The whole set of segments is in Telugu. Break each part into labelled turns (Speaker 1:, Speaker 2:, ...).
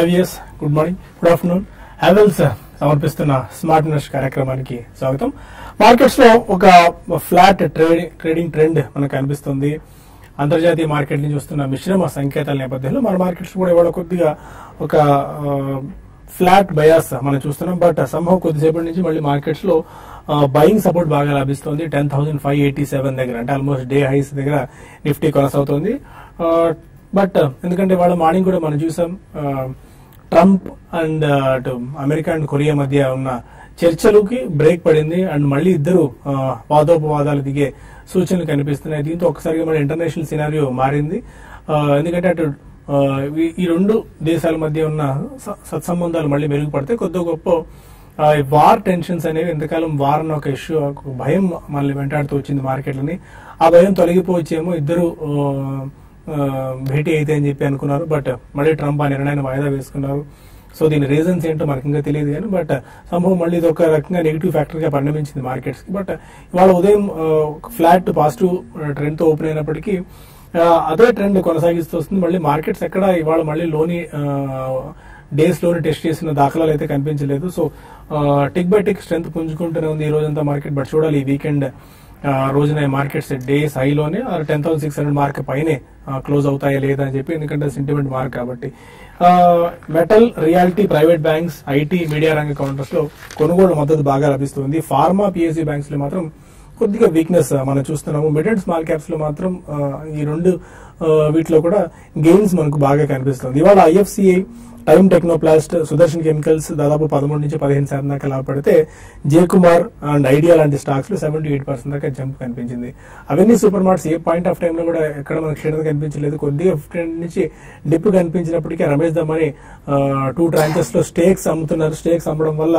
Speaker 1: IVS good morning good afternoon Havells సమర్పిస్తున్న స్మార్ట్ ఇన్వెస్ట్ కార్యక్రమానికి స్వాగతం. మార్కెట్స్లో ఒక ఫ్లాట్ ట్రేడింగ్ ట్రేడింగ్ ట్రెండ్ మనకు కనిపిస్తుంది అంతర్జాతీయ మార్కెట్ నుంచి వస్తున్న మిశ్రమ సంకేతాల నేపథ్యంలో మన మార్కెట్స్ కూడా ఇవాళ కొద్దిగా ఒక ఫ్లాట్ బయాస్ మనం చూస్తున్నాం. బట్ సంభవం కొద్దిసేపటి నుంచి మళ్ళీ మార్కెట్స్లో బయింగ్ సపోర్ట్ బాగా లభిస్తుంది. Ten thousand five eighty seven దగ్గర అంటే ఆల్మోస్ట్ డే హైస్ దగ్గర నిఫ్టీ కొనసాగుతుంది. బట్ ఎందుకంటే వాళ్ళ మార్నింగ్ కూడా మనం చూసాం ట్రంప్ అండ్ అటు అమెరికా అండ్ కొరియా మధ్య ఉన్న చర్చలకి బ్రేక్ పడింది అండ్ మళ్ళీ ఇద్దరు వాదోపవాదాలు దిగే సూచనలు కనిపిస్తున్నాయి. దీంతో ఒకసారిగా మన ఇంటర్నేషనల్ సినారియో మారింది. ఎందుకంటే అటు ఈ- ఈ రెండు దేశాల మధ్య ఉన్న స- సత్సంబంధాలు మళ్ళీ మెరుగుపడితే కొద్ది గొప్ప వార్ టెన్షన్స్ అనేవి ఎంతకాలం వార్ అన్న ఒక ఇష్యూ ఒక భయం మళ్ళీ వెంటాడుతూ వచ్చింది మార్కెట్లని. ఆ భయం తొలగిపోవచ్చేమో ఇద్దరు భేటీ అయితే అని చెప్పి అనుకున్నారు. బట్ మళ్ళీ ట్రంప్ ఆ నిర్ణయాన్ని వాయిదా వేసుకున్నారు. సో దీని రీజన్స్ ఏంటో మనకి ఇంకా తెలియదు కానీ బట్ సంభవం మళ్ళీ ఇది ఒక రకంగా నెగిటివ్ ఫ్యాక్టర్గా పరిణమించింది మార్కెట్స్కి. బట్ ఇవాళ ఉదయం ఫ్లాట్ పాజిటివ్ ట్రెండ్తో ఓపెన్ అయినప్పటికీ అదే ట్రెండ్ కొనసాగిస్తూ వస్తుంది. మళ్ళీ మార్కెట్స్ ఎక్కడ ఇవాళ మళ్ళీ లోని డేస్లోని టెస్ట్ చేసిన దాఖలాలు అయితే కనిపించలేదు. So tick by tick strength పుంజుకుంటూనే ఉంది ఈ రోజంతా మార్కెట్. బట్ చూడాలి ఈ వీకెండ్ రోజున markets day's హైలోనే ten thousand six hundred mark పైనే క్లోజ్ అవుతాయా లేదా అని చెప్పి ఎందుకంటే సెంటిమెంట్ మార్క్ కాబట్టి. Metal realty private banks IT media రంగ కౌంటర్స్లో కొనుగోలు మద్దతు బాగా లభిస్తుంది. ఫార్మా పిఎస్సి బ్యాంక్స్లో మాత్రం కొద్దిగా వీక్నెస్ మనం చూస్తున్నాము. మిడ్ అండ్ స్మాల్ క్యాప్స్లో మాత్రం ఈ రెండు వీటిలో కూడా గెయిన్స్ మనకు బాగా కనిపిస్తుంది. ఇవాళ IFCI Time Technoplast Sudarshan chemicals దాదాపు పదమూడు నుంచి పదిహేను శాతం దాకా లాభపడితే జే కుమార్ అండ్ ఐడియా లాంటి స్టాక్స్లో సెవెంటీ ఎయిట్ పర్సెంట్ దాకా జంప్ కనిపించింది. అవన్నీ super marts a point of టైంలో కూడా ఎక్కడ మనకు క్షీణత కనిపించలేదు. కొద్దిగా ట్రెండ్ నుంచి డిప్ కనిపించినప్పటికీ రమేష్ దమ్మని టూ ట్రాంచెస్లో స్టేక్స్ అమ్ముతున్నారు. స్టేక్స్ అమ్మడం వల్ల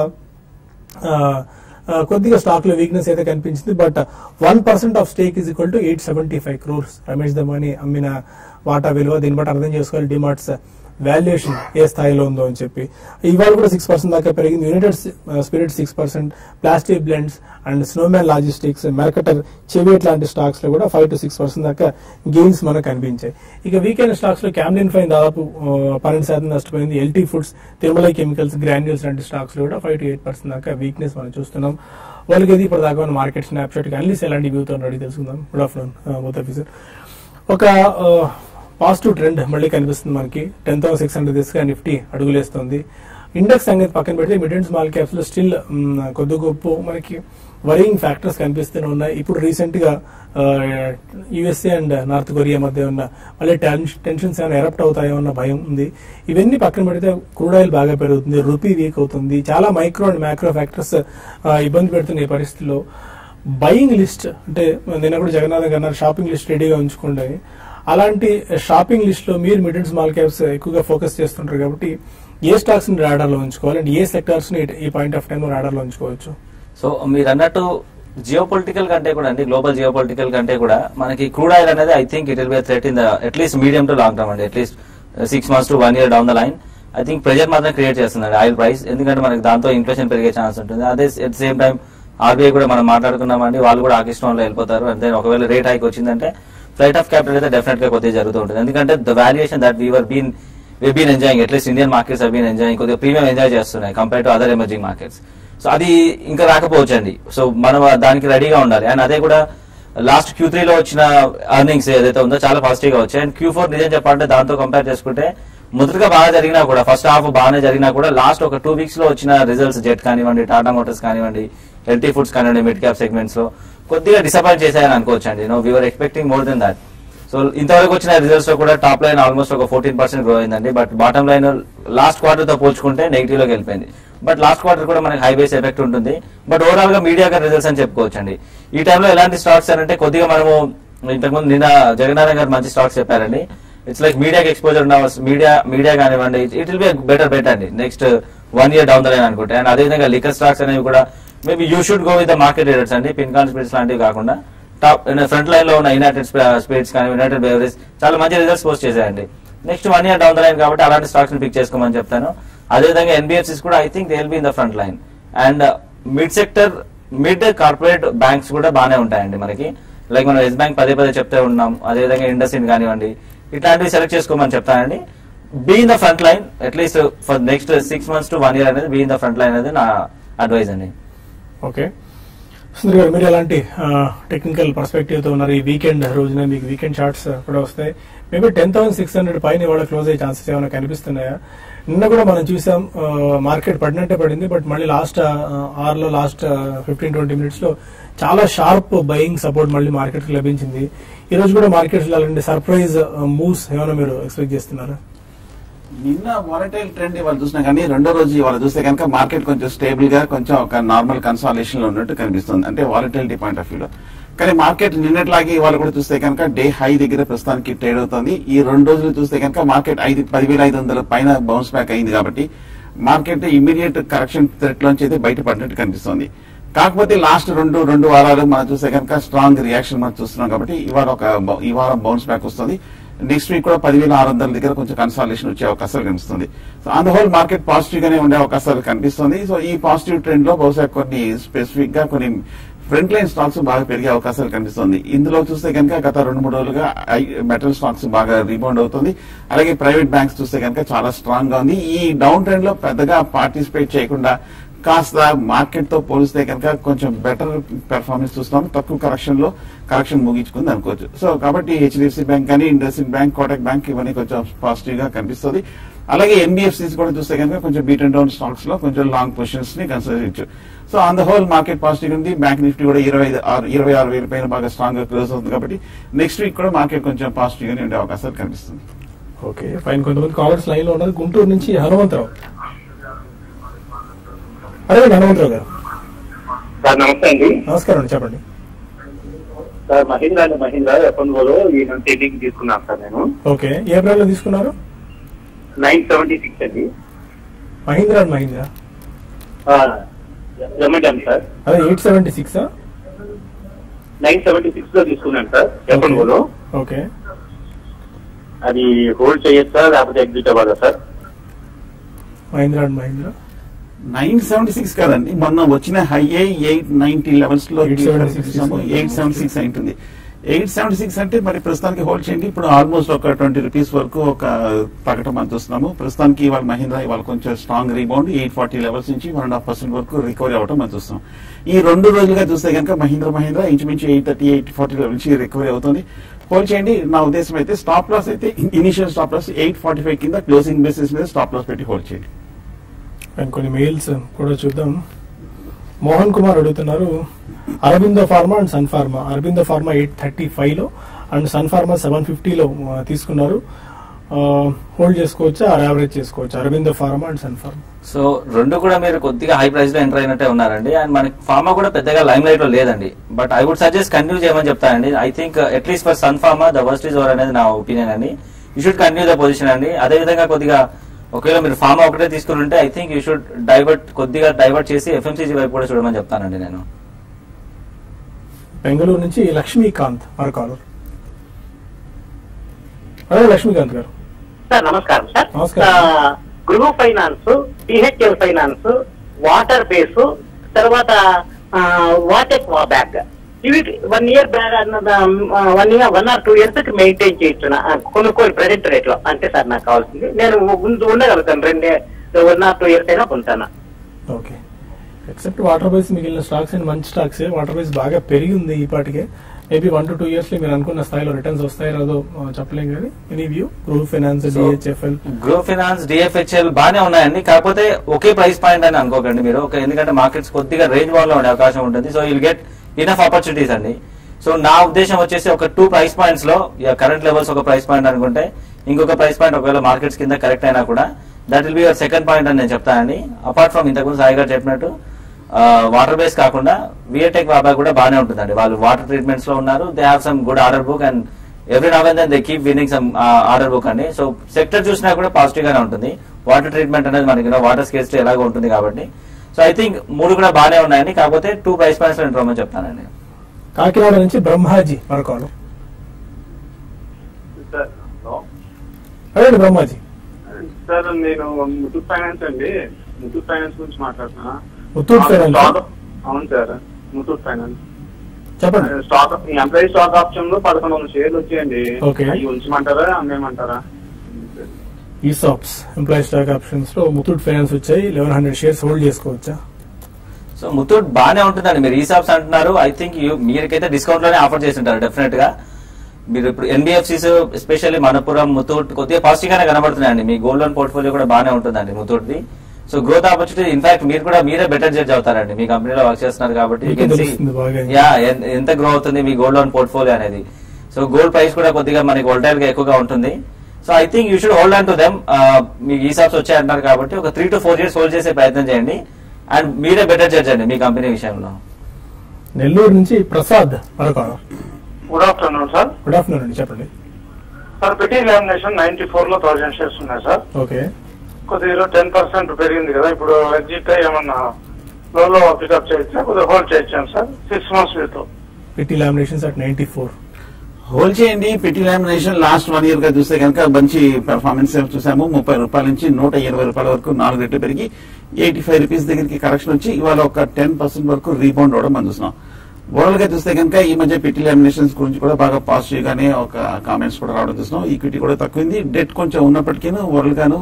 Speaker 1: కొద్దిగా స్టాక్లో వీక్నెస్ అయితే కనిపించింది. But one percent of stake is equal to eight seventy five crores Ramesh Damani అమ్మిన వాటా విలువ. దీన్ని బట్టి అర్థం చేసుకోవాలి డిమార్ట్స్ వాల్యుయేషన్ ఏ స్థాయిలో ఉందో అని చెప్పి. ఇవాళ కూడా సిక్స్ పర్సెంట్ దాకా పెరిగింది. United Spirit six percent plastic blends and Snowman Logistics Mercator Cheviot లాంటి స్టాక్స్లో కూడా ఫైవ్ టు సిక్స్ పర్సెంట్ దాకా గెయిన్స్ మనకు కనిపించాయి ఇక వీకెండ్ స్టాక్స్లో క్యామ్లిన్ ఫైన్ దాదాపు uh, పన్నెండు శాతం నష్టపోయింది. LT Foods Tirumala Chemicals Granules లాంటి స్టాక్స్లో కూడా ఫైవ్ టు ఎయిట్ పర్సెంట్ దాకా వీక్నెస్ మనం చూస్తున్నాం. వాళ్ళకి ఇది ఇప్పుడు దాకా ఉన్న మార్కెట్ స్నాప్షాట్ అన్లీస్ ఎలాంటి వ్యూతో అడిగి తెలుసుకుందాం. గుడ్ ఆఫ్టర్నూన్ బోత్ ఆఫీసర్ ఒక uh, పాజిటివ్ ట్రెండ్ మళ్ళీ కనిపిస్తుంది మనకి. టెన్ థౌసండ్ సిక్స్ హండ్రెడ్ దిశగా నిఫ్టీ అడుగులేస్తుంది. ఇండెక్స్ సంగతి పక్కన పెడితే మిడ్ అండ్ స్మాల్ క్యాప్స్లో స్టిల్ కొద్ది గొప్ప మనకి వరింగ్ ఫ్యాక్టర్స్ కనిపిస్తూనే ఉన్నాయి. ఇప్పుడు రీసెంట్గా యుఎస్ఏ అండ్ నార్త్ కొరియా మధ్య ఉన్న మళ్ళీ టెన్షన్స్ ఏమైనా ఎరప్ట్ అవుతాయో అన్న భయం ఉంది. ఇవన్నీ పక్కన పెడితే క్రూడ్ ఆయిల్ బాగా పెరుగుతుంది రూపీ వీక్ అవుతుంది. చాలా మైక్రో అండ్ మైక్రో ఫ్యాక్టర్స్ ఇబ్బంది పెడుతున్నాయి ఈ పరిస్థితిలో. బయింగ్ లిస్ట్ అంటే నిన్న కూడా జగన్నాథ్ గారు షాపింగ్ లిస్ట్ రెడీగా ఉంచుకోండి అలాంటి షాపింగ్ లిస్ట్లో మీరు మిడ్ అండ్ స్మాల్ క్యాప్స్ ఎక్కువగా ఫోకస్ చేస్తుంటారు కాబట్టి ఏ స్టాక్స్ని లో ఉంచుకోవాలి అండ్ ఏ సెక్టార్స్ని ఈ పాయింట్ ఆఫ్ టైమ్లో ఉంచుకోవచ్చు?
Speaker 2: సో మీరు అన్నట్టు జియో పొలిటికల్ కంటే కూడా అండి గ్లోబల్ జియో పొలిటికల్ కంటే కూడా మనకి క్రూడ్ ఆయిల్ అనేది I think it will be threat in the at least medium to long term అండి. At least six months to one year down the line I think pressure మాత్రం క్రియేట్ చేస్తుంది ఆయిల్ ప్రైస్ ఎందుకంటే మనకి దాంతో ఇన్ఫ్లేషన్ పెరిగే ఛాన్స్ ఉంటుంది. అదే ఎట్ సేమ్ టైం ఆర్బీఐ కూడా మనం మాట్లాడుకున్నామండి. వాళ్ళు కూడా ఆకిష్టంలో వెళ్ళిపోతారు. అంతే ఒకవేళ రేట్ హైక్ వచ్చిందంటే ఫ్లైట్ ఆఫ్ క్యాపిటల్ అయితే డెఫినెట్గా కొద్దిగా జరుగుతూ ఉంటుంది. ఎందుకంటే the valuation that we've been we been enjoying at least Indian markets been enjoying కొద్దిగా ప్రీమియం ఎంజాయ్ చేస్తున్నాయి compare to other emerging markets so అది ఇంకా రాకపోవచ్చు అండి సో మనం దానికి రెడీగా ఉండాలి. అండ్ అదే కూడా లాస్ట్ క్యూ లో వచ్చిన అర్నింగ్స్ ఏదైతే ఉందో చాలా పాజిటివ్గా వచ్చాయి. అండ్ క్యూ ఫోర్ నిజం చెప్పాలంటే దాంతో కంపేర్ చేసుకుంటే మొదటిగా బాగా జరిగినా కూడా ఫస్ట్ హాఫ్ బాగానే జరిగినా కూడా లాస్ట్ ఒక టూ వీక్స్లో వచ్చిన రిజల్ట్స్ జెట్ కానివ్వండి టాటా మోటార్స్ కానివ్వండి ఎల్టీ ఫుడ్స్ కానివ్వండి మిడ్ క్యాప్ సెగ్మెంట్స్లో కొద్దిగా డిసప్పాయింట్ చేశాయని అనుకోవచ్చు అండి no we are expecting more than that so ఇంతవరకు వచ్చిన రిజల్ట్స్లో కూడా టాప్ లైన్ ఆల్మోస్ట్ ఒక ఫోర్టీన్ పర్సెంట్ గ్రో అయిందండి. బట్ బాటమ్ లైన్ లాస్ట్ క్వార్టర్తో పోల్చుకుంటే నెగిటివ్లోకి వెళ్ళిపోయింది. బట్ లాస్ట్ క్వార్టర్ కూడా మనకి హై బేస్ ఎఫెక్ట్ ఉంటుంది. బట్ ఓవరాల్గా మీడియా రిజల్ట్స్ అని చెప్పుకోవచ్చు అండి ఈ టైంలో ఎలాంటి స్టాక్స్ అంటే కొద్దిగా మనము ఇంతకుముందు నిన్న జగన్నారాయణ గారు మంచి స్టాక్స్ చెప్పారండి. ఇట్స్ లైక్ మీడియాకి ఎక్స్పోజర్ ఉన్న మీడియా మీడియా కానివ్వండి it will be better better అండి. Next one year down the line అనుకుంటే. అండ్ అదేవిధంగా లిక్కర్ స్టాక్స్ అనేవి కూడా maybe you should go with the market raters అండి పిన్కాన్ స్పిరిట్స్ లాంటివి కాకుండా టాప్ ఫ్రంట్ లైన్లో ఉన్న యునైటెడ్ స్పిరిట్స్ కానీ యునైటెడ్ బెవరేజ్ చాలా మంచి results post చేశాయండి. Next one year down the line కాబట్టి అలాంటి స్టాక్స్ని పిక్ చేసుకోమని చెప్తాను. అదేవిధంగా ఎన్బిఎఫ్సిస్ కూడా I think they will be in the front line and mid sector mid corporate banks కూడా బాగానే ఉంటాయండి మనకి. లైక్ మనం ఎస్ బ్యాంక్ పదే పదే చెప్తే ఉన్నాం. అదేవిధంగా ఇండస్ ఇండ్ కానివ్వండి. ఇట్లాంటివి సెలెక్ట్ చేసుకోమని చెప్తానండి. Be in the front line at least for next six months to one year అనేది be in the front line అనేది నా అడ్వైజ్ అండి.
Speaker 1: ఓకే సుందర్ గారు మీరు ఎలాంటి టెక్నికల్ పర్స్పెక్టివ్తో ఉన్నారు? ఈ వీకెండ్ రోజున మీకు వీకెండ్ షార్ట్స్ కూడా వస్తాయి. Maybe ten thousand six hundred పైన ఇవాళ క్లోజ్ అయ్యే ఛాన్సెస్ ఏమైనా కనిపిస్తున్నాయా? నిన్న కూడా మనం చూసాం మార్కెట్ పడినట్టే పడింది బట్ మళ్ళీ లాస్ట్ ఆర్లో లాస్ట్ ఫిఫ్టీన్ ట్వంటీ మినిట్స్లో చాలా షార్ప్ బయింగ్ సపోర్ట్ మళ్ళీ మార్కెట్కి లభించింది. ఈ రోజు కూడా మార్కెట్ అలాంటి సర్ప్రైజ్ మూవ్స్ ఏమైనా మీరు ఎక్స్పెక్ట్ చేస్తున్నారా?
Speaker 3: నిన్న వాలటైల్ ట్రెండ్ ఇవాళ చూసినా కానీ రెండో రోజు ఇవాళ చూస్తే కనుక మార్కెట్ కొంచెం స్టేబుల్గా కొంచెం ఒక నార్మల్ కన్సాలేషన్లో ఉన్నట్టు కనిపిస్తుంది. అంటే వాలటైలిటీ పాయింట్ ఆఫ్ వ్యూలో కానీ మార్కెట్ నిన్నట్లాగే ఇవాళ కూడా చూస్తే కనుక డే హై దగ్గర ప్రస్తుతానికి ట్రేడ్ అవుతుంది. ఈ రెండు రోజులు చూస్తే కనుక మార్కెట్ ఐదు పదివేల ఐదు వందల పైన బౌన్స్ బ్యాక్ అయింది కాబట్టి మార్కెట్ ఇమీడియట్ కరెక్షన్ థ్రెట్ లోంచి అయితే బయటపడినట్టు కనిపిస్తుంది. కాకపోతే లాస్ట్ రెండు రెండు వారాలు మనం చూస్తే కనుక స్ట్రాంగ్ రియాక్షన్ మనం చూస్తున్నాం కాబట్టి ఇవాళ ఒక ఈ వారం బౌన్స్ బ్యాక్ వస్తుంది. నెక్స్ట్ వీక్ కూడా పదివేల ఆరు వందల దగ్గర కొంచెం కన్సాలేషన్ వచ్చే అవకాశాలు కనిపిస్తుంది. So on the whole market positive గానే ఉండే అవకాశాలు కనిపిస్తుంది. సో ఈ పాజిటివ్ ట్రెండ్లో బహుశా కొన్ని స్పెసిఫిక్గా కొన్ని ఫ్రంట్ లైన్ స్టాక్స్ బాగా పెరిగే అవకాశాలు కనిపిస్తుంది. ఇందులో చూస్తే కనుక గత రెండు మూడు రోజులుగా మెటల్ స్టాక్స్ బాగా రీబౌండ్ అవుతుంది. అలాగే ప్రైవేట్ బ్యాంక్స్ చూస్తే కనుక చాలా స్ట్రాంగ్గా ఉంది. ఈ డౌన్ ట్రెండ్లో పెద్దగా పార్టిసిపేట్ చేయకుండా కాస్త మార్కెట్తో పోలిస్తే కనుక కొంచెం బెటర్ పెర్ఫార్మెన్స్ చూస్తున్నాము తక్కువ కరెక్షన్లో కరెక్షన్ ముగించుకుంది అనుకోవచ్చు. సో కాబట్టి హెచ్డిఎఫ్సి బ్యాంక్ కానీ ఇండస్ఇండ్ బ్యాంక్ కోటక్ బ్యాంక్ ఇవన్నీ కొంచెం పాజిటివ్గా కనిపిస్తుంది. అలాగే ఎన్బిఎఫ్సిస్ కూడా చూస్తే కనుక కొంచెం బీట్ అండ్ డౌన్ స్టాక్స్లో కొంచెం లాంగ్ పొజిషన్స్ని కన్సిడర్ చేయొచ్చు so on the whole market positive ఉంది. బ్యాంక్ నిఫ్టీ కూడా ఇరవై ఐదు ఆరు ఇరవై ఆరు వేల పైన బాగా స్ట్రాంగ్గా క్లోజ్ అవుతుంది కాబట్టి నెక్స్ట్ వీక్ కూడా మార్కెట్ కొంచెం పాజిటివ్ గానే ఉండే అవకాశాలు కనిపిస్తుంది.
Speaker 1: ఓకే ఫైన్ కొంతమంది కాలర్స్ లైన్లో ఉన్నారు. గుంటూరు నుంచి హనుమంతరావు. అదే హనుమంతరావు గారు.
Speaker 4: సార్ నమస్తే అండి.
Speaker 1: నమస్కారం అండి చెప్పండి.
Speaker 4: సార్ మహీంద్రా అండి మహీంద్రా ఎఫ్ఎన్ఓలో ఈ ఎయిటీకి తీసుకున్నాను సార్ నేను.
Speaker 1: ఓకే ఏ బ్రాండ్ తీసుకున్నారు?
Speaker 4: నైన్ సెవెంటీ సిక్స్ అండి.
Speaker 1: మహీంద్రా అండ్ మహీంద్రా?
Speaker 4: జొమాటో సార్.
Speaker 1: అదే eight seventy six
Speaker 4: nine seventy సిక్స్లో తీసుకున్నాను సార్ ఎఫ్ఎన్ఓలో
Speaker 1: ఓకే.
Speaker 4: అది హోల్డ్ చేయొచ్చా లేకపోతే ఎగ్జిట్ అవ్వాలా sir?
Speaker 1: Mahindra and Mahindra?
Speaker 3: Nine seventy six కాదండి. మొన్న వచ్చిన హై ఎయిట్ నైన్టీ లెవెల్స్లో
Speaker 1: 876
Speaker 3: ఎయిట్ సెవెంటీ సిక్స్ అయింటుంది. ఎయిట్ సెవెంటీ సిక్స్ అంటే మరి ప్రస్తుతానికి హోల్డ్ చేయండి. ఇప్పుడు ఆల్మోస్ట్ ఒక ట్వంటీ రూపీస్ వరకు ఒక తగ్గటం మనం చూస్తున్నాము ప్రస్తుతానికి ఇవాళ మహీంద్రా ఇవాళ కొంచెం strong rebound eight forty levels నుంచి వన్ అండ్ హాఫ్ పర్సెంట్ వరకు రికవరీ అవడం మనం చూస్తున్నాం ఈ రెండు రోజులుగా చూస్తే కనుక మహీంద్రా మహీంద్రా ఇంచుమించు eight thirty eight forty level నుంచి రికవరీ అవుతుంది. హోల్డ్ చేయండి. నా ఉద్దేశం అయితే స్టాప్ లాస్ అయితే initial stop loss eight forty five కింద క్లోజింగ్ బేసిస్ మీద స్టాప్ లాస్ పెట్టి హోల్డ్ చేయండి.
Speaker 1: అండ్ కొన్ని మెయిల్స్ కూడా చూద్దాం. మోహన్ కుమార్ అడుగుతున్నారు Aurobindo Pharma and Sun Pharma? Aurobindo Pharma eight thirty ఫైవ్లో అండ్ సన్ ఫార్మా సెవెన్ ఫిఫ్టీలో తీసుకున్నారు. హోల్డ్ చేసుకోవచ్చా? యావరేజ్ చేసుకోవచ్చు? Aurobindo Pharma and Sun Pharma.
Speaker 2: So రెండు కూడా మీరు కొద్దిగా హై ప్రైస్లో ఎంటర్ అయినట్టే ఉన్నారండి. అండ్ మనకి ఫార్మా కూడా పెద్దగా లైమ్ లైట్లో లేదండి. But I would suggest continue చేయమని చెప్తానండి. I think at least for Sun Pharma the worst is over అనేది నా ఒపీనియన్ అండి. You should continue the position అండి. అదే విధంగా కొద్దిగా ఒకవేళ మీరు ఫార్మా ఒకటే తీసుకుని ఉంటే I think you should divert కొద్దిగా డైవర్ట్ చేసి ఎఫ్ఎంసీజీ వైపు కూడా చూడమని చెప్తానండి నేను.
Speaker 1: బెంగళూరు నుంచి లక్ష్మీకాంత్ మరో కాలర్. అదే లక్ష్మీకాంత్ గారు.
Speaker 4: సార్ నమస్కారం sir. Gruh Finance PHL Finance Water Base తర్వాత Vatech bag one year bag one year one or two years maintain చేయొచ్చు నా- ఆ, కొనుక్కోవాలి ప్రెసెంట్ రేట్లో. అంతే సార్ నాకు కావాల్సింది. నేను ముందు ఉండగలుగుతాను. రెండే వన్ ఆర్ టూ ఇయర్స్ అయినా కొంటాను.
Speaker 1: ఓకే. ఎక్సెప్ట్ వాటర్ బేస్ మిగిలిన స్టాక్స్ అండ్ మంచి స్టాక్స్ వాటర్ బేస్ బాగా పెరిగింది ఈ పాటికే మేబీ వన్ టు టూ ఇయర్స్లో మీరు అనుకున్న స్థాయిలో రిటర్న్స్ వస్తాయో రాదో చెప్పలేం కానీ anyway Gruh Finance DHFL
Speaker 2: Gruh Finance DFHL బాగానే ఉన్నాయండి. కాకపోతే ఒకే ప్రైస్ పాయింట్ అని అనుకోకండి మీరు. ఎందుకంటే మార్కెట్స్ కొద్దిగా రేంజ్లో ఉండే అవకాశం ఉంటుంది. So will get enough opportunities అండి. సో నా ఉద్దేశం వచ్చేసి ఒక టూ ప్రైస్ పాయింట్స్లో కరెంట్ లెవెల్స్ ఒక ప్రైస్ పాయింట్ అనుకుంటే ఇంకొక ప్రైస్ పాయింట్ ఒకవేళ మార్కెట్స్ కింద కరెక్ట్ అయినా కూడా that will be your second point అని నేను చెప్తానండి. అపార్ట్ ఫ్రమ్ ఇంతకుముందు సాయి గారు చెప్పినట్టు వాటర్ బేస్ కాకుండా వియటెక్ బాబా కూడా బాగానే ఉంటుందండి. వాళ్ళు వాటర్ ట్రీట్మెంట్స్లో ఉన్నారు they have some good order book and every now and they keep winning some order book అండి. సో సెక్టర్ చూసినా కూడా పాజిటివ్ గానే ఉంటుంది. వాటర్ ట్రీట్మెంట్ అనేది మనకి వాటర్ స్కేస్ ఎలాగో ఉంటుంది కాబట్టి సో ఐ థింక్ మూడు కూడా బాగానే ఉన్నాయండి కాకపోతే టూ ప్రైస్ పాయింట్స్ ఎంటర్ చెప్తానండి.
Speaker 1: కాకినాడ నుంచి బ్రహ్మాజీ మరో కాలర్
Speaker 5: సార్ హలో.
Speaker 1: అదే బ్రహ్మాజీ.
Speaker 5: సార్ నేను ముతూట్ ఫైనాన్స్ అండి. ముతూట్ ఫైనాన్స్ గురించి మాట్లాడుతున్నా.
Speaker 1: ముత్తూట్ ఫైనాన్స్?
Speaker 5: అవును సార్ ముతూట్ ఫైనాన్స్.
Speaker 1: చెప్పండి.
Speaker 5: స్టాక్ ఎంప్లాయీ స్టాక్ ఆప్షన్లో పదకొండు వందల షేర్లు వచ్చాయండి. అవి ఉంచమంటారా అమ్మేయమంటారా?
Speaker 1: ఈసాప్స్ ఎంప్లాయీ స్టాక్ ఆప్షన్స్లో ముతూట్ ఫైనాన్స్ వచ్చాయి లెవెన్ హండ్రెడ్ షేర్స్ హోల్డ్ చేసుకోవచ్చా?
Speaker 2: సో ముత్తూట్ బాగానే ఉంటుందండి. మీరు ఈసాప్స్ అంటున్నారు. ఐ థింక్ మీరికైతే డిస్కౌంట్లోనే ఆఫర్ చేసి ఉంటారు డెఫినెట్గా. మీరు ఇప్పుడు ఎన్బిఎఫ్సిస్ ఎస్పెషల్లీ మనపురం ముతూట్ కొద్దిగా పాజిటివ్ గానే కనబడుతున్నాయండి. మీ గోల్డ్ లోన్ పోర్ట్ఫోలియో కూడా బాగానే ఉంటుందండి ముతూట్ది so growth opportunity in fact మీరు కూడా మీరే బెటర్ జడ్జ్ అవుతారండి. మీ కంపెనీలో వర్క్ చేస్తున్నారు కాబట్టి. యా ఎంత గ్రో అవుతుంది మీ గోల్డ్ లోన్ పోర్ట్ఫోలియో అనేది. సో గోల్డ్ ప్రైస్ కూడా కొద్దిగా మనకి వోల్టైల్గా ఎక్కువగా ఉంటుంది. So I think you should hold on to them మీకు ఈసాప్స్ వచ్చాయంటున్నారు కాబట్టి ఒక three to four years hold చేసే ప్రయత్నం చేయండి. అండ్ మీరే బెటర్ జడ్జ్ అండి మీ కంపెనీ విషయంలో.
Speaker 1: నెల్లూరు నుంచి Prasad
Speaker 5: good afternoon sir
Speaker 1: good afternoon అండి చెప్పండి.
Speaker 5: సార్ పెటీ లామినేషన్ నైన్టీ ఫోర్లో థౌసండ్ షేర్స్ ఉన్నాయి సార్
Speaker 1: ఓకే.
Speaker 5: కొద్దిగా టెన్ పర్సెంట్ పెరిగింది కదా ఇప్పుడు ఎగ్జిట్ ఏమన్నా లోలో పికప్ చేయొచ్చా కొద్దిగా hold చేయొచ్చాను sir six months with
Speaker 1: Pitti laminations at ninety four
Speaker 3: hold చేయండి. పెట్టి లామినేషన్ లాస్ట్ వన్ ఇయర్గా చూస్తే కనుక మంచి పెర్ఫార్మెన్స్ చూసాము. ముప్పై రూపాయల నుంచి నూట ఇరవై రూపాయల వరకు నాలుగు రెట్లు పెరిగి ఎయిటీ ఫైవ్ రూపీస్ దగ్గరికి కరెక్షన్ వచ్చి ఇవాళ ఒక టెన్ పర్సెంట్ వరకు రీబౌండ్ అవడం మనం చూస్తున్నాం. ఓవరాల్గా చూస్తే కనుక ఈ మధ్య పిటి లామినేషన్స్ గురించి కూడా బాగా పాజిటివ్ గానే ఒక కామెంట్స్ కూడా రావడం చూస్తున్నాం. ఈక్విటీ కూడా తక్కువైంది. డెట్ కొంచెం ఉన్నప్పటికీ ఓవరాల్ గాను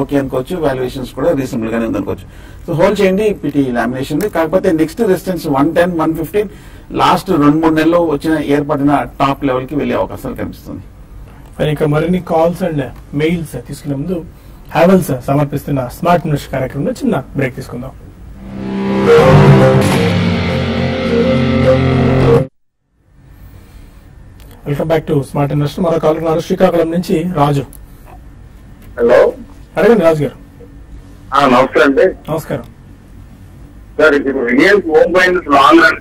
Speaker 3: ఓకే అనుకోవచ్చు. వాల్యుయేషన్స్ కూడా రీజనబుల్ గానే ఉందనుకోవచ్చు. సో హోల్డ్ చేయండి పిటి లామినేషన్ కాకపోతే next resistance one ten one fifteen last రెండు మూడు నెలల్లో వచ్చిన ఏర్పడిన టాప్ లెవెల్కి వెళ్ళే అవకాశాలు కనిపిస్తుంది.
Speaker 1: ఇక మరిన్ని కాల్స్ అండ్ మెయిల్స్ తీసుకునే ముందు హ్యావెల్స్ సమర్పిస్తున్న స్మార్ట్ న్యూస్ కార్యక్రమంలో చిన్న బ్రేక్ తీసుకుందాం. Welcome back to smart investor మరో కాల్ ఉన్నారు శ్రీకాకుళం నుంచి రాజు.
Speaker 5: హలో.
Speaker 1: అడగండి రాజు గారు.
Speaker 5: నమస్తే అండి.
Speaker 1: నమస్కారం.
Speaker 5: సార్ ఇప్పుడు Reliance Home Finance long run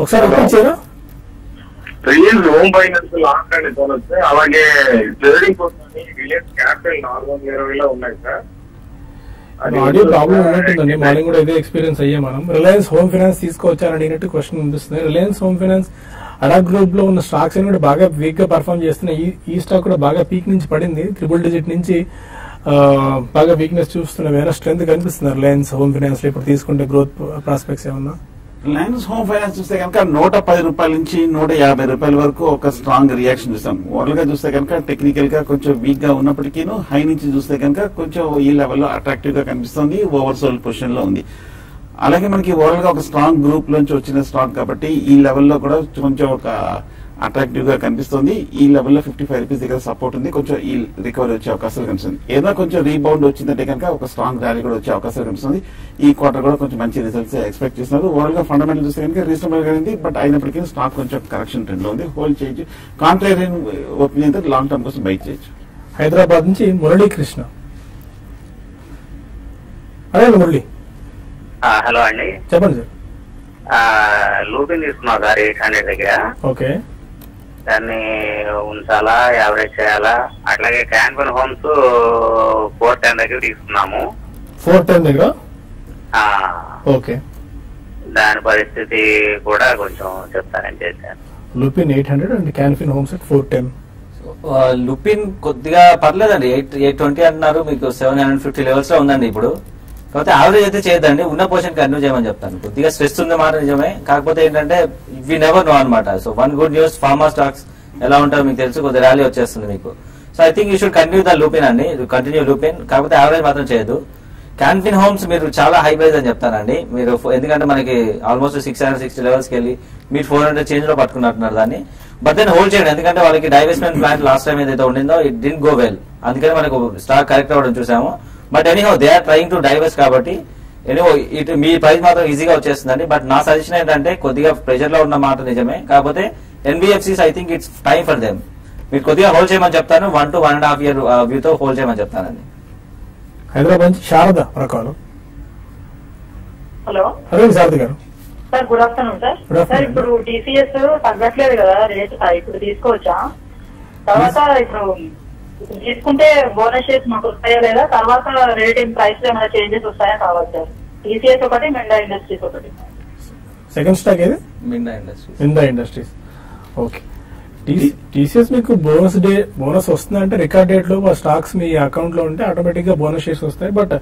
Speaker 1: ఒకసారి ఒప్పించారా
Speaker 5: Reliance Home Finance long run కొనొచ్చు అలాగే ట్రేడింగ్ కోసం రిలయన్స్ క్యాపిటల్ నాలుగు వందల ఇరవైలో ఉన్నాయి సార్.
Speaker 1: ఆడియో ప్రాబ్లం ఉన్నట్టుందండి. మార్నింగ్ కూడా ఇదే ఎక్స్పీరియన్స్ అయ్యాం మనం. రిలయన్స్ హోమ్ ఫైనాన్స్ తీసుకోవచ్చారని అడిగినట్టు క్వశ్చన్ అనిపిస్తుంది రిలయన్స్ హోమ్ ఫైనాన్స్ అడా గ్రూప్లో ఉన్న స్టాక్స్ అన్ని కూడా బాగా వీక్గా పర్ఫామ్ చేస్తున్నాయి. ఈ- స్టాక్ కూడా బాగా పీక్ నుంచి పడింది. త్రిబుల్ డిజిట్ నుంచి బాగా వీక్నెస్ చూస్తున్న వేరే స్ట్రెంత్ కనిపిస్తుంది రిలయన్స్ హోమ్ ఫైనాన్స్లో ఇప్పుడు తీసుకుంటే గ్రోత్ ప్రాస్పెక్ట్స్ ఏమన్నా?
Speaker 3: రిలయన్స్ హోమ్ ఫైనాన్స్ చూస్తే కనుక నూట పది రూపాయల నుంచి నూట యాభై రూపాయల వరకు ఒక స్ట్రాంగ్ రియాక్షన్ చూస్తాం. ఓవరాల్గా చూస్తే కనుక టెక్నికల్గా కొంచెం వీక్గా ఉన్నప్పటికీ హై నుంచి చూస్తే కనుక కొంచెం ఈ లెవెల్లో అట్రాక్టివ్గా కనిపిస్తుంది. ఓవర్ సోల్డ్ పొజిషన్లో ఉంది. అలాగే మనకి ఓవరాల్గా ఒక స్ట్రాంగ్ గ్రూప్ నుంచి వచ్చిన స్టాక్ కాబట్టి ఈ లెవెల్లో కూడా కొంచెం ఒక అట్రాక్టివ్గా కనిపిస్తుంది. ఈ లెవెల్లో ఫిఫ్టీ ఫైవ్ రూపీస్ దగ్గర సపోర్ట్ ఉంది. కొంచెం ఈ రికవరీ వచ్చే అవకాశాలు కనిపిస్తుంది. ఏదైనా కొంచెం రీబౌండ్ వచ్చిందంటే కనుక ఒక స్ట్రాంగ్ ర్యాలీ కూడా వచ్చే అవకాశాలు కనిపిస్తుంది. ఈ క్వార్టర్ కూడా కొంచెం మంచి రిజల్ట్స్ ఎక్స్పెక్ట్ చేస్తున్నారు. ఓవరాల్గా ఫండమెంటల్ చూస్తే కనుక రీజనబుల్గా ఉంది. బట్ అయినప్పటికీ స్టాక్ కొంచెం కరెక్షన్ ట్రెండ్లో ఉంది. హోల్డ్ చేయొచ్చు కాంట్రేరియన్ ఒపీనియన్తో లాంగ్ టర్మ్ కోసం బైక్ చేయొచ్చు.
Speaker 1: హైదరాబాద్ నుంచి మురళీకృష్ణ. కృష్ణ మురళి
Speaker 6: మురళీ. హలో అండి.
Speaker 1: చెప్పండి సార్.
Speaker 6: ఆ, లూపిన్ తీసుకున్నాం సార్ ఎయిట్ హండ్రెడ్ దగ్గర.
Speaker 1: ఓకే.
Speaker 6: దాన్ని ఉంచాలా యావరేజ్ చేయాలా? అట్లాగే క్యాన్పన్ హోమ్స్ ఫోర్ టెన్ దగ్గర తీసుకున్నాము.
Speaker 1: ఫోర్ టెన్ దగ్గర?
Speaker 6: ఆ,
Speaker 1: ఓకే.
Speaker 6: దాని పరిస్థితి కూడా కొంచెం చెప్తానని చేశాను
Speaker 1: Lupin eight hundred and Canfin homes at four ten.
Speaker 2: Lupin కొద్దిగా పర్లేదండి ఎయిట్ ఎయిట్ ట్వంటీ అంటున్నారు మీకు సెవెన్ హండ్రెడ్ ఫిఫ్టీ లెవెల్స్లో ఉందండి ఇప్పుడు. కాకపోతే యావరేజ్ అయితే చేయదండి ఉన్న పోర్షన్ కంటిన్యూ చేయమని చెప్తాను. కొద్దిగా స్ట్రెస్ ఉంది మాట నిజమే. కాకపోతే ఏంటంటే వి నెవర్ నో అనమాట so one good news pharma stocks ఎలా ఉంటారో మీకు తెలుసు. కొద్దిగా ర్యాలీ వచ్చేస్తుంది మీకు. So I think you should continue the Lupin అండి. కంటిన్యూ లూపిన్ కాకపోతే యావరేజ్ మాత్రం చేయదు క్యాన్ఫిన్ హోమ్స్ మీరు చాలా హై ప్రైజ్ అని చెప్తానండి. మీరు ఎందుకంటే మనకి ఆల్మోస్ట్ సిక్స్ హండ్రెడ్ సిక్స్టీ లెవెల్స్కి వెళ్ళి మీరు ఫోర్ హండ్రెడ్ చేంజ్లో పట్టుకున్నట్టున్నారు దాన్ని. బట్ దెన్ హోల్డ్ చేయండి. ఎందుకంటే వాళ్ళకి డైవెస్ట్మెంట్ ప్లాన్ లాస్ట్ టైం ఏదైతే ఉండిందో ఇట్ డింట్ గో వెల్ అందుకని మనకు స్టాక్ కరెక్ట్ అవ్వడం చూసాము. But anyhow they are trying to diverse కాబట్టి ఎనీహో ఇటు మీ ప్రైస్ మాత్రం ఈజీగా వచ్చేస్తుందండి. బట్ నా సజెషన్ ఏంటంటే కొద్దిగా ప్రెషర్లో ఉన్న మాట నిజమే. కాకపోతే NBFCs I think it's time for them మీరు కొద్దిగా హోల్డ్ చేయమని చెప్తాను. One to one and half year వ్యూతో hold చేయమని చెప్తానండి.
Speaker 1: హైదరాబాద్ నుంచి శారద మరొకరు
Speaker 7: హలో.
Speaker 1: అడగండి Sharada garu.
Speaker 7: Sir good afternoon sir.
Speaker 1: Good afternoon.
Speaker 7: Sir ఇప్పుడు టీసీఎస్ తగ్గట్లేదు కదా రేట్ ఇప్పుడు తీసుకోవచ్చా? తర్వాత ఇప్పుడు తీసుకుంటే బోనస్ షేర్స్ మాకు వస్తాయా లేదా? తర్వాత రేట్ ఇన్ ప్రైస్లో ఏమైనా చేంజెస్ వస్తాయా కావాలి సార్. టీసీఎస్ ఒకటి మెండా ఇండస్ట్రీస్ ఒకటి.
Speaker 1: సెకండ్ స్టాక్ ఏది?
Speaker 2: మిండా ఇండస్ట్రీస్
Speaker 1: ఇందా ఇండస్ట్రీస్ ఓకే టీసీఎస్ మీకు బోనస్ డే బోనస్ వస్తుందంటే రికార్డ్ డేట్లో ఆ స్టాక్స్ మీ అకౌంట్లో ఉంటే ఆటోమేటిక్గా బోనస్ షేర్స్ వస్తాయి. బట్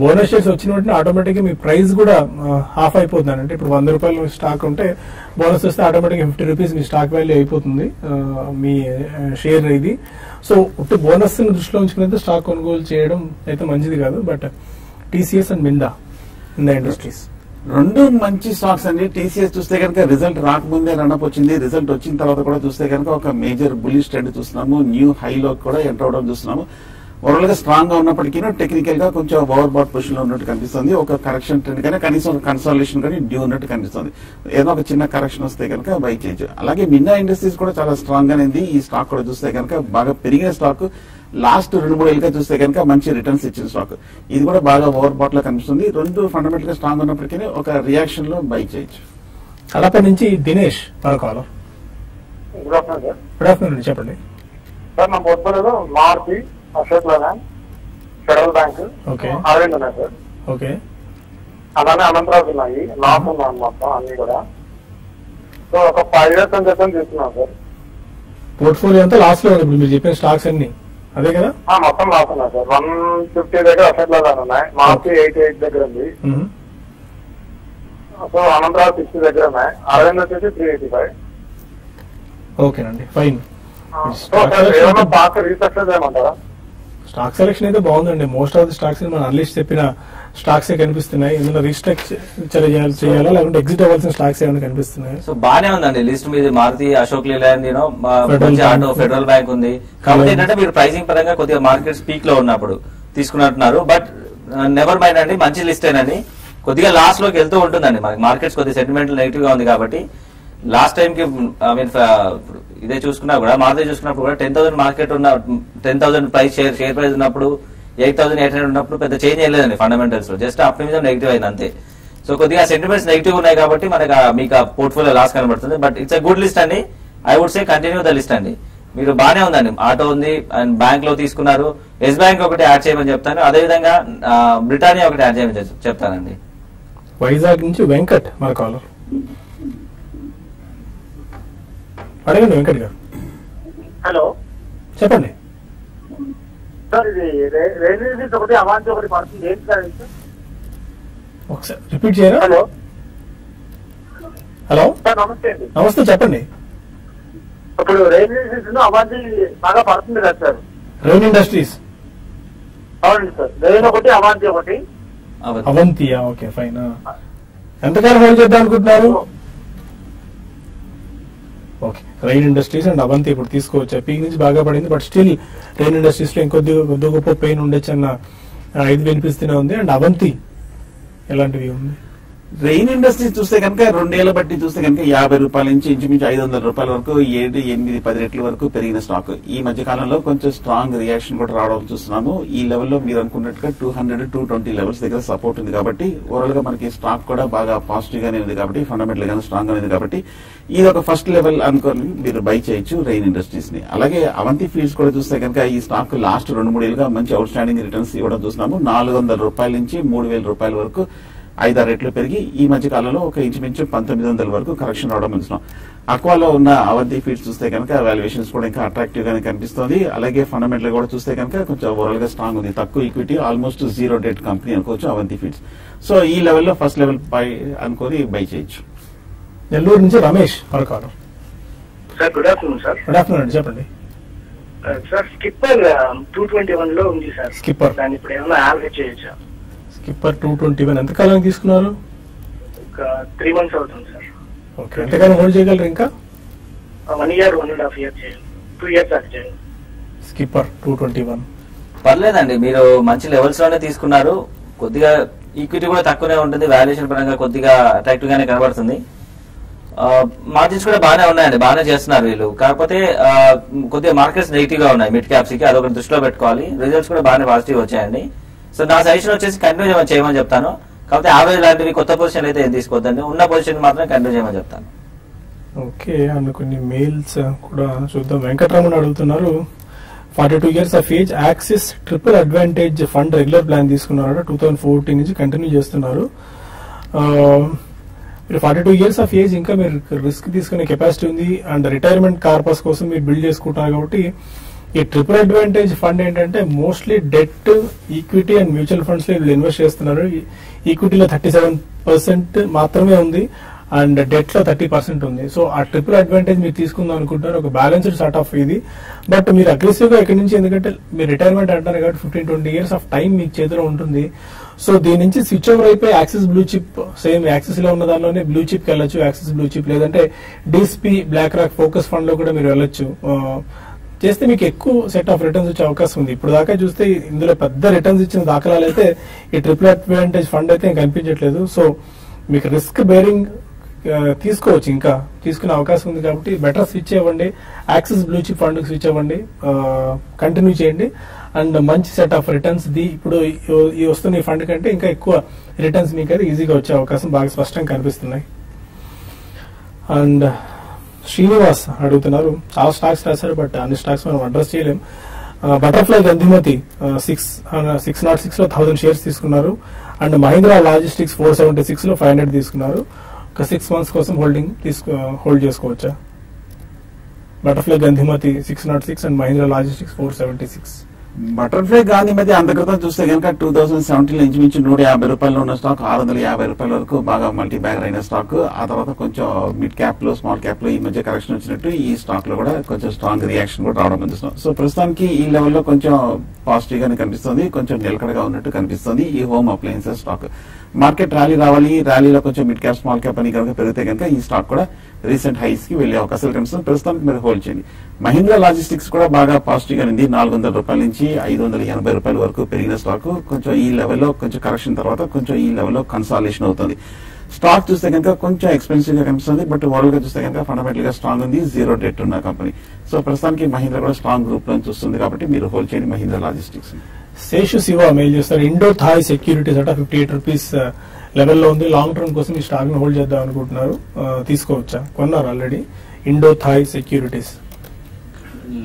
Speaker 1: బోనస్ షేర్స్ వచ్చిన వెంటనే ఆటోమేటిక్గా మీ ప్రైస్ కూడా హాఫ్ అయిపోతుంది అంటే ఇప్పుడు వంద రూపాయలు స్టాక్ ఉంటే బోనస్ వస్తే ఆటోమేటిక్ ఫిఫ్టీ రూపీస్ మీ స్టాక్ వాల్యూ అయిపోతుంది మీ షేర్ ఇది. సో ఉట్టి బోనస్ దృష్టిలో ఉంచుకుని స్టాక్ కొనుగోలు చేయడం అయితే మంచిది కాదు. But TCS and Minda Minda industries
Speaker 3: రెండు మంచి స్టాక్స్ అండి. టీసీఎస్ చూస్తే కనుక రిజల్ట్ రాకముందే రన్అప్ వచ్చింది. రిజల్ట్ వచ్చిన తర్వాత కూడా చూస్తే కనుక ఒక మేజర్ బులిష్ ట్రెండ్ చూస్తున్నాము. న్యూ హైలో కూడా ఎంటర్ అవడం చూస్తున్నాము. ఓవరాల్గా స్ట్రాంగ్గా ఉన్నప్పటికీ టెక్నికల్గా కొంచెం ఓవర్ బాట్ పొజిషన్లో ఉన్నట్టు కనిపిస్తుంది. ఒక కరెక్షన్ ట్రెండ్ కానీ కనీసం ఒక కన్సల్టేషన్ కానీ డ్యూ ఉన్నట్టు కనిపిస్తుంది. ఏదో ఒక చిన్న కరెక్షన్ వస్తే కనుక బై చేయొచ్చు అలాగే మిన్నా ఇండస్ట్రీస్ కూడా చాలా స్ట్రాంగ్ గానే ఉంది. ఈ స్టాక్ కూడా చూస్తే కనుక బాగా పెరిగిన స్టాక్ లాస్ట్ రెండు మూడు ఏళ్ళుగా చూస్తే కనుక మంచి రిటర్న్స్ ఇచ్చిన స్టాక్ ఇది కూడా బాగా ఓవర్ బాట్లో కనిపిస్తుంది. రెండు ఫండమెంటల్గా స్ట్రాంగ్ ఉన్నప్పటికీ ఒక రియాక్షన్లో బై చేయొచ్చు.
Speaker 1: అలాపై నుంచి దినేష్ మన caller
Speaker 5: good afternoon sir
Speaker 1: good afternoon చెప్పండి.
Speaker 5: సార్ నా పోర్ట్ఫోలియోలో Maruti Ashok Leyland Federal Bank
Speaker 1: okay.
Speaker 5: Arvind ఉన్నాయి సార్
Speaker 1: ఓకే.
Speaker 5: అలానే అనంతరావు ఉన్నాయి లాస్ ఉన్నాను మొత్తం అన్ని కూడా. సో ఒక ఫైవ్ ఇయర్స్ అని చెప్పని తీసుకున్నాం సార్
Speaker 1: పోర్ట్ఫోలియో అంతా లాస్ట్లో ఉంది. మీరు చెప్పిన స్టాక్స్ అన్ని. అదే కదా?
Speaker 5: మొత్తం లాస్ ఉన్నాయి సార్. వన్ ఫిఫ్టీ దగ్గర అశోక్ లేలాండ్ ఉన్నాయి. మారుతి ఎయిటీ ఎయిట్ దగ్గర ఉంది. సో అనంతరావు సిక్స్టీ దగ్గర ఉన్నాయి. అరవింద్ వచ్చేసి త్రీ ఎయిటీ ఫైవ్
Speaker 1: ఓకేనండి ఫైన్. స్టాక్ సెలెక్షన్ అయితే బాగుందండి. మోస్ట్ ఆఫ్ ది స్టాక్స్ మన అనలిస్ట్ చెప్పిన స్టాక్స్ కనిపిస్తున్నాయి? ఇందులో రీస్ట్రక్చర్ చేయాలా లేకుంటే ఎగ్జిట్ అవ్వాల్సిన స్టాక్స్ ఏమైనా కనిపిస్తున్నాయి?
Speaker 2: సో బానే ఉందండి. లిస్ట్ మీద Maruti Ashok Leyland. Auto Federal Bank ఉంది. కాబట్టి ఏంటంటే మీరు ప్రైసింగ్ పరంగా కొద్దిగా మార్కెట్ పీక్లో ఉన్నప్పుడు తీసుకున్నట్టున్నారు. బట్ నెవర్ మైండ్ అండి. మంచి లిస్ట్ ఏనండి. కొద్దిగా లాస్లోకి వెళ్తూ ఉంటుందండి. మనకి మార్కెట్స్ కొద్దిగా సెంటిమెంటల్ నెగిటివ్గా ఉంది కాబట్టి లాస్ట్ టైం కి ఐ మీన్ ఇదే చూసుకున్నా కూడా మారుతి చూసుకున్నప్పుడు కూడా టెన్ థౌసండ్ మార్కెట్ ఉన్న ten thousand price share share price ఉన్నప్పుడు ఎయిట్ థౌసండ్ ఎయిట్ హండ్రెడ్ ఉన్నప్పుడు పెద్ద చేంజ్ అయ్యలేదండి ఫండమెంటల్స్లో. జస్ట్ ఆప్టిమిజం నెగిటివ్ అయింది అంతే. సో కొద్దిగా సెంటిమెంట్స్ నెగిటివ్ ఉన్నాయి కాబట్టి మనకి మీకు ఆ పోర్ట్ఫోలియో లాస్ కనబడుతుంది. But it's a good list అండి. I would say continue the list అండి. మీరు బానే ఉందండి. ఆటో ఉంది అండ్ బ్యాంక్లో తీసుకున్నారు. ఎస్ బ్యాంక్ ఒకటి యాడ్ చేయమని చెప్తాను. అదే విధంగా ఆ, బ్రిటానియా ఒకటి యాడ్ చేయమని చెప్- చెప్తానండి.
Speaker 1: వైజాగ్ నుంచి వెంకట్ మన కాలర్ అడగండి వెంకట్ గారు.
Speaker 5: హలో.
Speaker 1: చెప్పండి.
Speaker 5: సార్ ఇది రైల్వే ఒకటి అవాంతి ఒకటి పడుతుంది. ఏంటి సార్?
Speaker 1: ఒకసారి రిపీట్ చేయరా?
Speaker 5: హలో.
Speaker 1: హలో.
Speaker 5: సార్ నమస్తే అండి.
Speaker 1: నమస్తే చెప్పండి.
Speaker 5: ఇప్పుడు రైల్వే స్టేషన్ అవాంతి బాగా పడుతుంది కదా సార్?
Speaker 1: Revenue industries.
Speaker 5: అవునండి సార్. రైలు ఒకటి అవాంతి ఒకటి.
Speaker 2: అవత్.
Speaker 1: అవంతియా? Okay fine. ఎంతకాలం హోల్డ్ చేద్దాం అనుకుంటున్నారు? Okay Rain industries and Avanti ఇప్పుడు తీసుకోవచ్చు. పీక్ నుంచి బాగా పడింది బట్ స్టిల్ రైన్ ఇండస్ట్రీస్లో ఇంకొద్ది కొద్ది గొప్ప పెయిన్ ఉండొచ్చు అన్న ఇది వినిపిస్తూనే ఉంది. అండ్ అవంతి ఎలాంటివి ఉంది?
Speaker 3: రెయిన్ ఇండస్ట్రీ చూస్తే కనుక రెండేళ్ళ బట్టి చూస్తే కనుక యాభై రూపాయల నుంచి ఇంచుమించు ఐదు వందల రూపాయల వరకు ఏడు ఎనిమిది పది రెట్ల వరకు పెరిగిన స్టాక్ ఈ మధ్య కాలంలో కొంచెం స్ట్రాంగ్ రియాక్షన్ కూడా రావడం చూస్తున్నాము. ఈ లెవెల్లో మీరు అనుకున్నట్టుగా two hundred two twenty levels దగ్గర సపోర్ట్ ఉంది కాబట్టి ఓవరాల్గా మనకి స్టాక్ కూడా బాగా పాజిటివ్ గానే ఉంది కాబట్టి ఫండమెంటల్ గానే స్ట్రాంగ్గా ఉంది కాబట్టి ఇది ఒక ఫస్ట్ లెవెల్ అనుకొని మీరు బై చేయొచ్చు రెయిన్ ఇండస్ట్రీస్ని. అలాగే అవంతి ఫీల్డ్స్ కూడా చూస్తే కనుక ఈ స్టాక్ లాస్ట్ రెండు మూడు ఏళ్ళుగా మంచి అవుట్ స్టాండింగ్ రిటర్న్స్ ఇవ్వడం చూస్తున్నాము. నాలుగు వందల రూపాయల నుంచి మూడు వేల రూపాయల వరకు ఐదారు రెట్లు పెరిగి ఈ మధ్య కాలంలో ఒక ఇంచుమించు పంతొమ్మిది వందల వరకు కరెక్షన్ రావడం చూస్తున్నాం అక్వాలో ఉన్న అవంతి ఫీడ్స్ చూస్తే కనుక వాల్యుయేషన్స్ కూడా ఇంకా అట్రాక్టివ్ గానే కనిపిస్తుంది. అలాగే ఫండమెంటల్ కూడా చూస్తే కనుక కొంచెం ఓవరాల్గా స్ట్రాంగ్ ఉంది. తక్కువ equity almost zero debt company అనుకోవచ్చు అవంతి ఫీడ్స్ సో ఈ లెవెల్లో ఫస్ట్ లెవెల్ బై అనుకొని బై చేయొచ్చు.
Speaker 1: నెల్లూరు నుంచి రమేష్ మరొకరు
Speaker 5: sir good afternoon sir
Speaker 1: good afternoon చెప్పండి.
Speaker 5: సార్ స్కిప్పర్ టూ ట్వంటీ వన్లో ఉంది సార్
Speaker 1: Skipper.
Speaker 5: దాన్ని ఇప్పుడు ఏమైనా యావరేజ్ చేయొచ్చా?
Speaker 1: స్కిప్పర్ టూ ట్వంటీ వన్ ఎంతకాలం తీసుకున్నారు?
Speaker 5: ఒక త్రీ మంత్స్ అవుతుంది సార్.
Speaker 1: ఓకే ఎంతకాలం హోల్డ్ చేయగలరు ఇంకా?
Speaker 5: One year one and half year చేయాలి. Two years
Speaker 1: skipper two twenty one.
Speaker 2: పర్లేదండి మీరు మంచి లెవెల్స్లోనే తీసుకున్నారు. కొద్దిగా ఈక్విటీ కూడా తక్కువనే ఉంటుంది వాల్యుయేషన్ పరంగా కొద్దిగా అట్రాక్టివ్ గానే కనబడుతుంది. మార్జిన్స్ కూడా బాగానే ఉన్నాయండి బాగానే చేస్తున్నారు వీళ్ళు. కాకపోతే కొద్దిగా మార్కెట్స్ నెగిటివ్గా ఉన్నాయి మిడ్ క్యాప్స్కి అదొకటి దృష్టిలో పెట్టుకోవాలి. రిజల్ట్స్ కూడా బాగానే పాజిటివ్ వచ్చాయండి. సో నా సజెషన్ వచ్చేసి కంటిన్యూ చేయమని చేయమని చెప్తాను. కాకపోతే యావరేజ్ లాంటివి కొత్త పొజిషన్ అయితే ఏం తీసుకోవద్దండి. ఉన్న పొజిషన్ మాత్రం కంటిన్యూ చేయమని చెప్తాను.
Speaker 1: ఓకే అండ్ కొన్ని మెయిల్స్ కూడా చూద్దాం. వెంకటరమణ అడుగుతున్నారు forty two years of age Axis triple advantage fund regular plan తీసుకున్నారు టూ థౌసండ్ ఫోర్టీన్ నుంచి కంటిన్యూ చేస్తున్నారు. మీరు forty two years of age ఇంకా మీరు రిస్క్ తీసుకునే కెపాసిటీ ఉంది. అండ్ రిటైర్మెంట్ కార్పస్ కోసం మీరు బిల్డ్ చేసుకుంటున్నారు కాబట్టి ఈ ట్రిపుల్ అడ్వాంటేజ్ ఫండ్ ఏంటంటే mostly debt equity and mutual ఫండ్స్లో వీళ్ళు ఇన్వెస్ట్ చేస్తున్నారు. ఈక్విటీలో థర్టీ సెవెన్ పర్సెంట్ మాత్రమే ఉంది అండ్ డెట్లో థర్టీ పర్సెంట్ ఉంది. సో ఆ ట్రిపుల్ అడ్వాంటేజ్ మీరు తీసుకుందాం అనుకుంటున్నారు. ఒక బ్యాలెన్స్డ్ సార్ట్ ఆఫ్ ఇది. బట్ మీరు అగ్రెసివ్గా ఇక్కడి నుంచి ఎందుకంటే మీరు రిటైర్మెంట్ అంటారు కాబట్టి fifteen twenty years of time మీకు చేతిలో ఉంటుంది. సో దీని నుంచి స్విచ్ ఓవర్ అయిపోయి యాక్సిస్ బ్లూ చిప్ సేమ్ యాక్సిస్లో ఉన్న దానిలోనే బ్లూ చిప్కి వెళ్ళొచ్చు యాక్సిస్ బ్లూ చిప్ లేదంటే డిస్పీ బ్లాక్ రాక్ ఫోకస్ ఫండ్లో కూడా మీరు వెళ్ళొచ్చు. Uh, చేస్తే మీకు ఎక్కువ సెట్ ఆఫ్ రిటర్న్స్ వచ్చే అవకాశం ఉంది. ఇప్పుడు దాకా చూస్తే ఇందులో పెద్ద రిటర్న్స్ ఇచ్చిన దాఖలాలు అయితే ఈ ట్రిపుల్ అడ్వాంటేజ్ ఫండ్ అయితే కనిపించట్లేదు. సో మీకు రిస్క్ బేరింగ్ తీసుకోవచ్చు ఇంకా. తీసుకునే అవకాశం ఉంది కాబట్టి బెటర్ స్విచ్ ఇవ్వండి Axis blue chip fund switch ఇవ్వండి కంటిన్యూ చేయండి. అండ్ మంచి సెట్ ఆఫ్ రిటర్న్స్ ది ఇప్పుడు ఈ- ఈ వస్తున్న ఈ ఫండ్ కంటే ఇంకా ఎక్కువ రిటర్న్స్ మీకు అయితే ఈజీగా వచ్చే అవకాశం బాగా స్పష్టంగా కనిపిస్తున్నాయి. అండ్ శ్రీనివాస్ అడుగుతున్నారు. చాలా స్టాక్స్ రాశారు బట్ అన్ని స్టాక్స్ మనం అడ్రస్ చేయలేం. Butterfly Gandhimathi six six nought సిక్స్లో థౌసండ్ షేర్స్ తీసుకున్నారు. And Mahindra logistics four seventy సిక్స్లో ఫైవ్ హండ్రెడ్ తీసుకున్నారు. ఒక సిక్స్ మంత్స్ కోసం హోల్డింగ్ తీసుకు హోల్డ్ చేసుకోవచ్చా? Butterfly Gandhimathi six nought six and Mahindra logistics four seventy six.
Speaker 3: Butterfly Gandhi మధ్య అంత క్రితం చూస్తే కనుక టూ థౌసండ్ సెవెంటీన్ ఇంచుమించు నూట యాభై రూపాయలు ఉన్న స్టాక్ ఆరు వందల యాభై రూపాయల వరకు బాగా మల్టీ బ్యాగర్ అయిన స్టాక్ ఆ తర్వాత కొంచెం మిడ్ క్యాప్లో స్మాల్ క్యాప్లో ఈ మధ్య కరెక్షన్ వచ్చినట్టు ఈ స్టాక్లో కూడా కొంచెం స్ట్రాంగ్ రియాక్షన్ కూడా రావడం చూస్తున్నాం సో ప్రస్తుతానికి ఈ లెవెల్లో కొంచెం పాజిటివ్ గానే కనిపిస్తుంది. కొంచెం నిలకడగా ఉన్నట్టు కనిపిస్తుంది ఈ home appliances stock market rally రావాలి. ర్యాలీలో కొంచెం మిడ్ క్యాప్ స్మాల్ క్యాప్ అని కనుక పెరిగితే కనుక ఈ స్టాక్ కూడా రీసెంట్ హైస్కి వెళ్ళే అవకాశాలు కనిపిస్తుంది ప్రస్తుతానికి మీరు హోల్డ్ చేయండి. మహీంద్రా లాజిస్టిక్స్ కూడా బాగా పాజిటివ్గా ఉంది. నాలుగు వందల రూపాయల నుంచి ఐదు వందల ఎనభై రూపాయల వరకు పెరిగిన స్టాక్ కొంచెం ఈ లెవెల్లో కొంచెం కరెక్షన్ తర్వాత కొంచెం ఈ లెవెల్లో కన్సాలేషన్ అవుతుంది. స్టాక్ చూస్తే కనుక కొంచెం ఎక్స్పెన్సివ్గా కనిపిస్తుంది బట్ వరల్డ్గా చూస్తే కనుక ఫండమెంటల్గా స్ట్రాంగ్ ఉంది జీరో డెట్ ఉన్న కంపెనీ సో ప్రస్తుతానికి మహీంద్ర కూడా స్ట్రాంగ్ గ్రూప్లో చూస్తుంది కాబట్టి మీరు హోల్డ్ చేయండి మహీంద్రా లాజిస్టిక్స్
Speaker 1: శేషు శివ మెయిల్ చేస్తారు. ఇండో థాయ్ సెక్యూరిటీస్ అట ఫిఫ్టీ ఎయిట్ రూపీస్ లెవెల్లో ఉంది. లాంగ్ టర్మ్ కోసం ఈ స్టాక్ని హోల్డ్ చేద్దాం అనుకుంటున్నారు. Uh, తీసుకోవచ్చా? కొన్నారు already Indo Thai Securities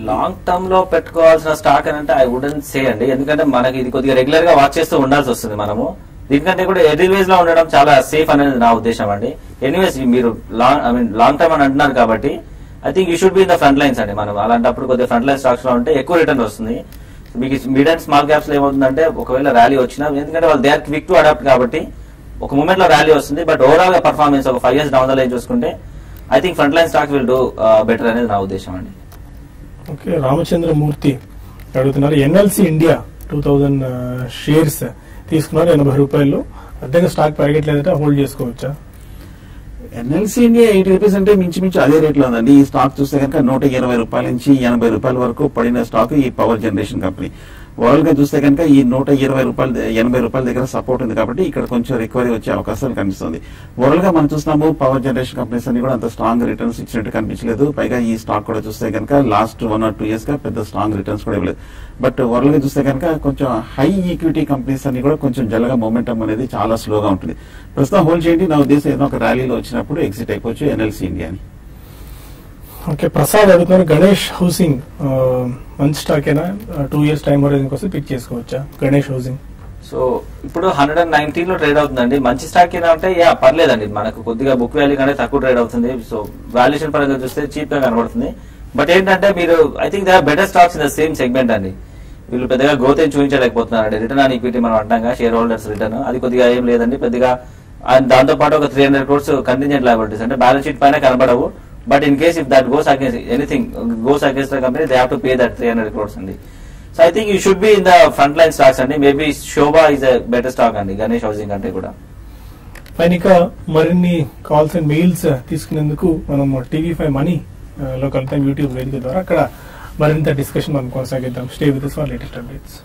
Speaker 2: long టర్మ్లో పెట్టుకోవాల్సిన స్టాక్ అని అంటే ఐ వుడెంట్ సే అండి. ఎందుకంటే మనకి ఇది కొద్దిగా రెగ్యులర్గా వాచ్ చేస్తూ ఉండాల్సి వస్తుంది మనము. దీనికంటే కూడా ఎర్లీవేస్లో ఉండడం చాలా సేఫ్ అనేది నా ఉద్దేశం అండి. ఎనీవేస్ మీరు long I mean long term అని అంటున్నారు కాబట్టి I think you should be in the front lines అండి మనం. అలాంటప్పుడు కొద్దిగా ఫ్రంట్ లైన్ స్టాక్స్లో ఉంటే ఎక్కువ రిటర్న్ వస్తుంది. మీకు మిడ్ అండ్ స్మాల్ క్యాప్స్లో ఏమవుతుందంటే ఒకవేళ ర్యాలీ వచ్చినా ఎందుకంటే వాళ్ళు they are quick to adapt కాబట్టి ఒక మూమెంట్లో ర్యాలీ వస్తుంది. బట్ ఓవరాల్గా పర్ఫార్మెన్స్ ఒక five years down the line చూసుకుంటే I think front line stock will do better అనేది నా ఉద్దేశం అండి.
Speaker 1: ఓకే రామచంద్రమూర్తి అడుగుతున్నారు. NLC India two thousand shares తీసుకున్నారు ఎనభై రూపాయలు అద్దెగా స్టాక్ పెరగట్లేదంటే హోల్డ్ చేసుకోవచ్చా?
Speaker 3: ఎన్ఎల్సి ఇండియా ఎయిటీ రూపీస్ అంటే మించుమించు అదే రేట్లో ఉందండి. ఈ స్టాక్ చూస్తే కనుక నూట ఇరవై రూపాయల నుంచి ఎనభై రూపాయల వరకు పడిన స్టాక్ ఈ పవర్ జనరేషన్ కంపెనీ. వరల్డ్గా చూస్తే కనుక ఈ నూట ఇరవై రూపాయల ఎనభై రూపాయల దగ్గర సపోర్ట్ ఉంది కాబట్టి ఇక్కడ కొంచెం రికవరీ వచ్చే అవకాశాలు కనిపిస్తుంది. వరల్డ్గా మనం చూస్తున్నాము పవర్ జనరేషన్ కంపెనీస్ అన్ని కూడా అంత స్ట్రాంగ్ రిటర్న్స్ ఇచ్చినట్టు కనిపించలేదు. పైగా ఈ స్టాక్ కూడా చూస్తే కనుక లాస్ట్ వన్ ఆర్ టూ ఇయర్స్గా పెద్ద స్ట్రాంగ్ రిటర్న్స్ కూడా ఇవ్వలేదు. బట్ వరల్డ్గా చూస్తే కనుక కొంచెం హై ఈక్విటీ కంపెనీస్ అన్ని కూడా కొంచెం జల్లగా మూమెంటం అనేది చాలా స్లోగా ఉంటుంది. ప్రస్తుతం హోల్డ్ చేయండి. నా ఉద్దేశం ఏదో ఒక ర్యాలీలో వచ్చినప్పుడు ఎగ్జిట్ అయిపోవచ్చు ఎన్ఎల్సీ ఇండియా అని.
Speaker 1: ఓకే ప్రసాద్ అడుగుతున్నారు గణేష్ హౌసింగ్ మంచి స్టాక్ అయినా టూ ఇయర్స్ టైం హోరైజన్ కోసం పిక్ చేసుకోవచ్చా? గణేష్ హౌసింగ్.
Speaker 2: సో ఇప్పుడు హండ్రెడ్ అండ్ నైన్టీన్లో ట్రేడ్ అవుతుందండి. మంచి స్టాక్ ఏనా అంటే యా పర్లేదండి. మనకు కొద్దిగా బుక్ వాల్యూ కంటే తక్కువ ట్రేడ్ అవుతుంది. సో వాల్యుయేషన్ పరంగా చూస్తే చీప్గా కనబడుతుంది. బట్ ఏంటంటే మీరు I think they better stocks in the same segment అండి. వీళ్ళు పెద్దగా గ్రోత్ ఏం చూపించలేకపోతున్నారండి. రిటర్న్ ఆన్ ఈక్విటీ మనం అంటాం షేర్ హోల్డర్స్ రిటర్న్ అది కొద్దిగా ఏం లేదండి. పెద్దగా దాంతో పాటు ఒక three hundred crores contingent liabilities అంటే బ్యాలెన్స్ షీట్ పైన కనబడవు. But in case if that goes against anything goes against the company they have to pay that three hundred crores అండి so I think you should be in the front line stocks అండి maybe Shobha is a better stock అండి గణేష్ హౌసింగ్ కంటే కూడా.
Speaker 1: పైనిక మరిన్ని కాల్స్ అండ్ మెయిల్స్ తీసుకునేందుకు మనం టీవీ ఫైవ్ మనీ లో కలుతాం యూట్యూబ్ వేదిక ద్వారా అక్కడ మరింత డిస్కషన్ మనం కొనసాగిద్దాం. Stay with for latest updates